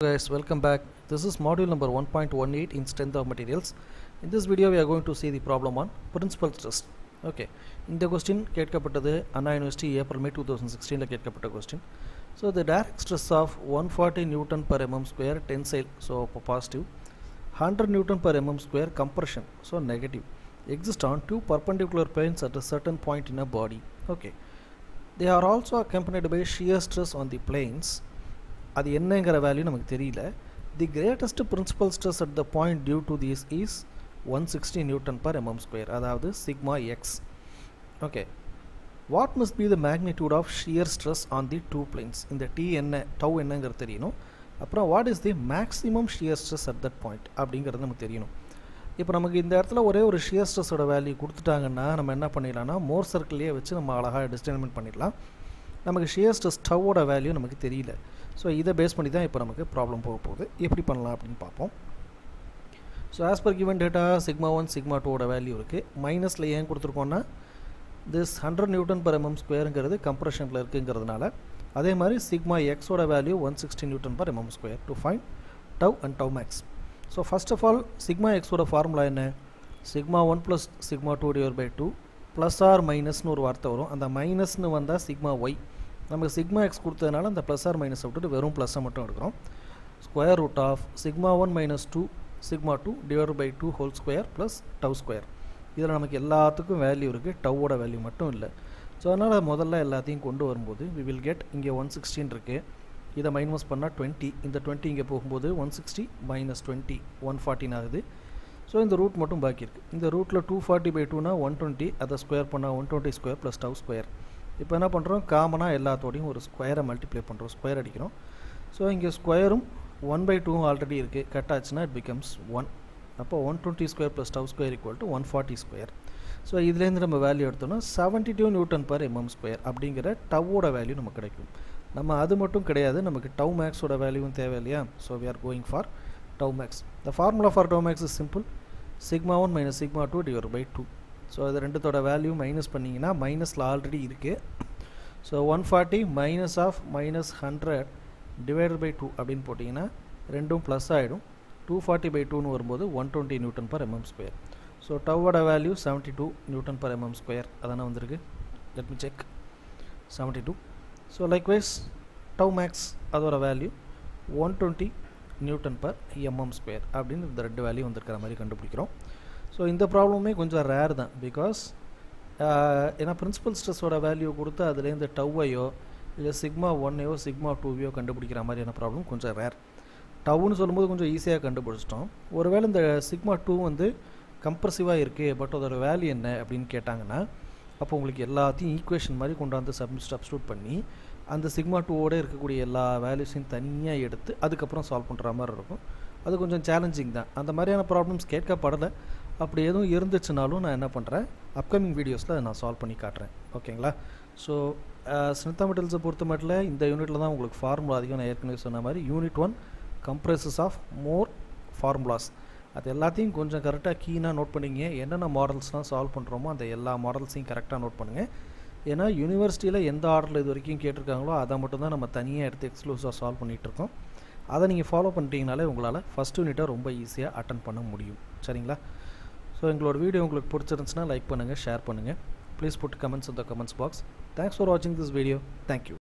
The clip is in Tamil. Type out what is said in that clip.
guys welcome back this is module number 1.18 in strength of materials in this video we are going to see the problem on principal stress okay இந்த கொஸ்டின் கேட்கப்பட்டது Anna university April May two thousand சிக்ஸ்டீனில் கேட்கப்பட்ட question so the direct stress of one forty newton per mm square tensile so இப்போ positive hundred newton per mm square compression so negative exist on two perpendicular planes at a certain point in a body okay they are also accompanied by shear stress on the planes அது என்னங்கிற வேல்யூ நமக்கு தெரியல. The greatest principal stress at the point due to this is one sixty newton per mm square அதாவது sigma x okay what must be the magnitude of shear stress on the two planes இந்த டி என்ன டவ் என்னங்கிறது தெரியணும். அப்புறம் what is the maximum shear stress at that point அப்படிங்கிறது நமக்கு தெரியணும். இப்போ நமக்கு இந்த இடத்துல ஒரே ஒரு ஷியர் ஸ்ட்ரெஸ்ஸோட வேல்யூ கொடுத்துட்டாங்கன்னா நம்ம என்ன பண்ணிடலாம்னா மோர் சர்க்கிளையே வச்சு நம்ம அழகாக டிஸ்டர்மெண்ட் பண்ணிடலாம். நமக்கு ஷியர் ஸ்ட்ரெஸ் டவோட வேல்யூ நமக்கு தெரியல. ஸோ இதை பேஸ் பண்ணி தான் இப்போ நமக்கு ப்ராப்ளம் போக போகுது. எப்படி பண்ணலாம் அப்படின்னு பார்ப்போம். So as per given data sigma one sigma டூவோட வேல்யூ இருக்குது மைனஸில் ஏன் கொடுத்துருக்கோன்னா this hundred newton per MM ஸ்கொயருங்கிறது கம்ப்ரெஷனில் இருக்குங்கிறதுனால அதே மாதிரி சிக்மா எக்ஸோட value one sixty newton per mm square to find tau and tau max so first of all sigma எக்ஸோட ஃபார்முலா என்ன? Sigma one plus sigma two divide by two plus R மைனஸ்னு ஒரு வார்த்தை வரும். அந்த மைனஸ்னு வந்தால் சிக்மா ஒய் நமக்கு சிக்மா எக்ஸ் கொடுத்ததுனால அந்த ப்ளஸ் ஆர் மைனஸ் விட்டுட்டு வெறும் ப்ளஸ்ஸை மட்டும் எடுக்கிறோம். Square root of sigma one minus two sigma two divide by two whole square plus tau square இதில் நமக்கு எல்லாத்துக்கும் வேல்யூ இருக்குது டவ்வோட வேல்யூ மட்டும் இல்லை. ஸோ அதனால் முதல்ல எல்லாத்தையும் கொண்டு வரும்போது வி வில் கெட் இங்கே ஒன் சிக்ஸ்டின் இருக்குது இதை மைனஸ் பண்ணால் டுவெண்ட்டி இந்த டுவெண்ட்டி இங்கே போகும்போது one sixty minus twenty one forty ஆகுது. ஸோ இந்த ரூட் மட்டும் பாக்கி இருக்குது இந்த ரூட்டில் டூ ஃபார்ட்டி பை டூனா ஒன் டுவெண்ட்டி அதை ஸ்கொயர் பண்ணால் one twenty square plus tau square இப்போ என்ன பண்ணுறோம்? காமனாக எல்லாத்தோடையும் ஒரு ஸ்கொயரை மல்டிப்ளை பண்ணுறோம். ஸ்கொயர் அடிக்கிறோம். ஸோ இங்கே ஸ்கொயரும் ஒன் பை டூவும் ஆல்ரெடி இருக்குது கட் ஆச்சுன்னா இட் பிகம்ஸ் ஒன் அப்போ one twenty square plus tau square equal to one forty square so இதுலேருந்து நம்ம வேல்யூ எடுத்தோம்னா seventy two newton per mm square அப்படிங்கிற டவ்வோட வேல்யூ நமக்கு கிடைக்கும். நம்ம அது மட்டும் கிடையாது. நமக்கு டவ் மேக்ஸோட வேல்யூவும் தேவை இல்லையா? So we are going for tau max the formula for tau max is simple sigma one minus sigma two divide by two so இது ரெண்டுத்தோட வேல்யூ மைனஸ் பண்ணிங்கன்னா மைனஸில் ஆல்ரெடி இருக்குது so one forty minus of minus hundred divided by two அப்படின்னு போட்டிங்கன்னா ரெண்டும் ப்ளஸ் ஆகிடும் டூ ஃபார்ட்டி பை டூன்னு வரும்போது one twenty newton per mm square so டவ்வோட value seventy two newton per mm square அதானே வந்திருக்கு? Let me check seventy two so likewise tau max அதோட value one twenty newton per mm square அப்படின்னு இந்த ரெண்டு வேல்யூ வந்திருக்கிற மாதிரி கண்டுபிடிக்கிறோம். ஸோ இந்த ப்ராப்ளமே கொஞ்சம் ரேர் தான். பிகாஸ் uh, ஏன்னா பிரின்சிபல் ஸ்ட்ரெஸ்ஸோட வேல்யூ கொடுத்து அதுலேருந்து டவ்வையோ இல்லை சிக்மா ஒன்னையோ சிக்மா டூவையோ கண்டுபிடிக்கிற மாதிரியான ப்ராப்ளம் கொஞ்சம் ரேர் டவுன்னு சொல்லும்போது கொஞ்சம் ஈஸியாக கண்டுபிடிச்சிட்டோம். ஒருவேளை இந்த சிக்மா டூ வந்து கம்ப்ரசிவாக இருக்குது பட் அதோட வேல்யூ என்ன அப்படின்னு கேட்டாங்கன்னா அப்போ உங்களுக்கு எல்லாத்தையும் ஈக்குவேஷன் மாதிரி கொண்டாந்து சப்மிட் சப்ஸ்டியூட் பண்ணி அந்த சிக்மா டூவோட இருக்கக்கூடிய எல்லா வேல்யூஸையும் தனியாக எடுத்து அதுக்கப்புறம் சால்வ் பண்ணுற மாதிரி இருக்கும். அது கொஞ்சம் சேலஞ்சிங் தான். அந்த மாதிரியான ப்ராப்ளம்ஸ் கேட்கப்படலை. அப்படி எதுவும் இருந்துச்சுனாலும் நான் என்ன பண்ணுறேன் அப்கமிங் வீடியோஸில் அதை நான் சால்வ் பண்ணி காட்டுறேன். ஓகேங்களா ஸோ ஸ்னிதா மெட்டல்ஸை பொறுத்த மட்டும் இந்த யூனிட்டில் தான் உங்களுக்கு ஃபார்முலா அதிகம் நான் ஏற்கனவே சொன்ன மாதிரி unit one comprises of more formulas அது எல்லாத்தையும் கொஞ்சம் கரெக்டாக கீனாக நோட் பண்ணிங்க. என்னென்ன மாடல்ஸ்லாம் சால்வ் பண்ணுறோமோ அந்த எல்லா மாடல்ஸையும் கரெக்டாக நோட் பண்ணுங்கள் ஏன்னா யூனிவர்சிட்டியில் எந்த ஆர்டரில் இது வரைக்கும் கேட்டிருக்காங்களோ அதை மட்டும்தான் நம்ம தனியாக எடுத்து எக்ஸ்க்ளூசிவாக சால்வ் பண்ணிகிட்ருக்கோம் அதை நீங்கள் ஃபாலோ பண்ணிட்டீங்கனாலே உங்களால் ஃபஸ்ட் யூனிட்டை ரொம்ப ஈஸியாக அட்டன் பண்ண முடியும். சரிங்களா? ஸோ எங்களோட வீடியோ உங்களுக்கு பிடிச்சிருந்துச்சுன்னா லைக் பண்ணுங்கள் ஷேர் பண்ணுங்கள் ப்ளீஸ் புட் கமெண்ட்ஸ் இந்த கமெண்ட்ஸ் பாக்ஸ் தேங்க்ஸ் ஃபார் வாட்சிங் திஸ் வீடியோ தேங்க்யூ